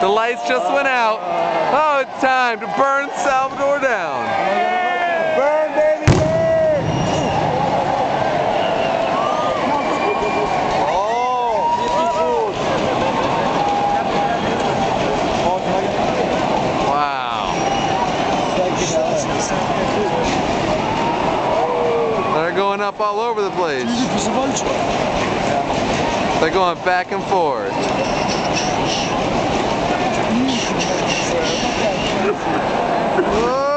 The lights just went out. Oh, it's time to burn Salvador down. Burn, baby, burn! Oh. Wow. They're going up all over the place. They're going back and forth. Ô!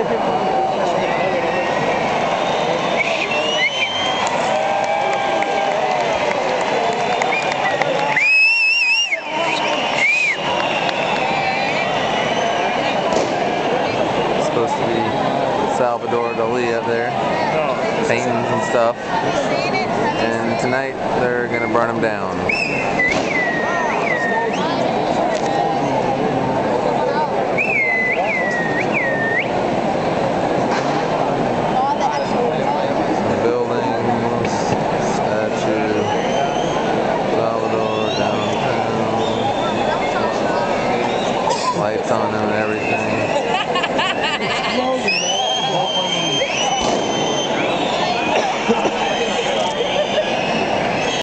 supposed to be Salvador Dali up there, paintings and stuff. And tonight they're going to burn them down.